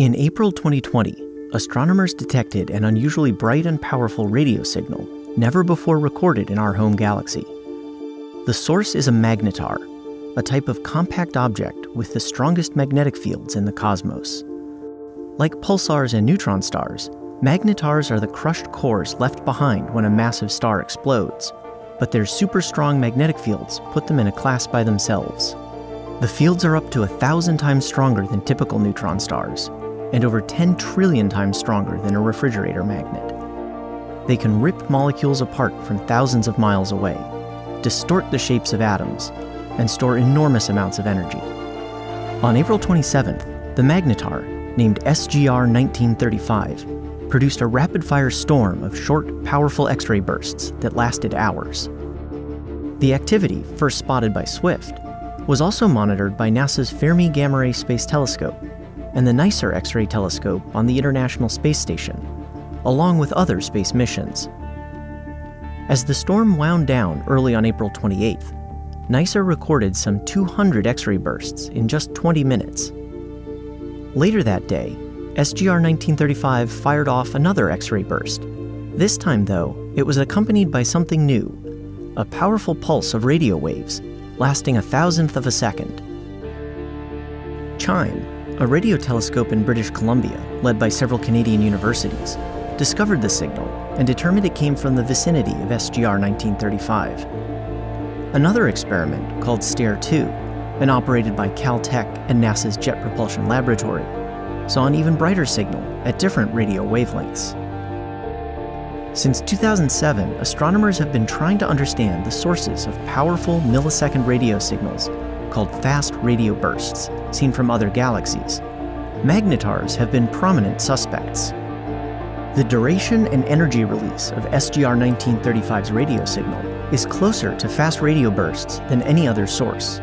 In April 2020, astronomers detected an unusually bright and powerful radio signal never before recorded in our home galaxy. The source is a magnetar, a type of compact object with the strongest magnetic fields in the cosmos. Like pulsars and neutron stars, magnetars are the crushed cores left behind when a massive star explodes, but their super strong magnetic fields put them in a class by themselves. The fields are up to a thousand times stronger than typical neutron stars, and over 10 trillion times stronger than a refrigerator magnet. They can rip molecules apart from thousands of miles away, distort the shapes of atoms, and store enormous amounts of energy. On April 27th, the magnetar, named SGR 1935, produced a rapid fire storm of short, powerful X ray bursts that lasted hours. The activity, first spotted by Swift, was also monitored by NASA's Fermi Gamma Ray Space Telescope and the NICER X ray telescope on the International Space Station, along with other space missions. As the storm wound down early on April 28th, NICER recorded some 200 X ray bursts in just 20 minutes. Later that day, SGR 1935 fired off another X ray burst. This time, though, it was accompanied by something new a powerful pulse of radio waves, lasting a thousandth of a second. CHIME, a radio telescope in British Columbia, led by several Canadian universities, discovered the signal and determined it came from the vicinity of SGR 1935. Another experiment, called STARE 2, and operated by Caltech and NASA's Jet Propulsion Laboratory, saw an even brighter signal at different radio wavelengths. Since 2007, astronomers have been trying to understand the sources of powerful millisecond radio signals called fast radio bursts seen from other galaxies. Magnetars have been prominent suspects. The duration and energy release of SGR 1935's radio signal is closer to fast radio bursts than any other source.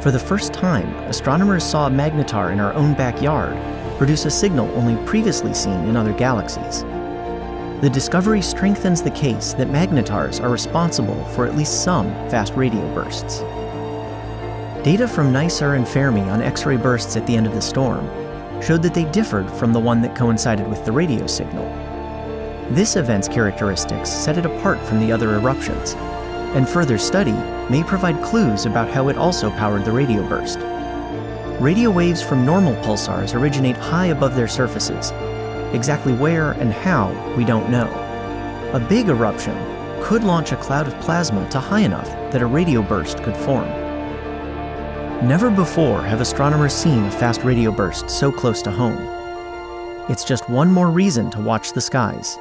For the first time, astronomers saw a magnetar in our own backyard produce a signal only previously seen in other galaxies. The discovery strengthens the case that magnetars are responsible for at least some fast radio bursts. Data from NICER and Fermi on X-ray bursts at the end of the storm showed that they differed from the one that coincided with the radio signal. This event's characteristics set it apart from the other eruptions, and further study may provide clues about how it also powered the radio burst. Radio waves from normal pulsars originate high above their surfaces. Exactly where and how, we don't know. A big eruption could launch a cloud of plasma to high enough that a radio burst could form. Never before have astronomers seen a fast radio burst so close to home. It's just one more reason to watch the skies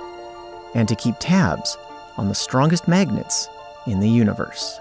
and to keep tabs on the strongest magnets in the universe.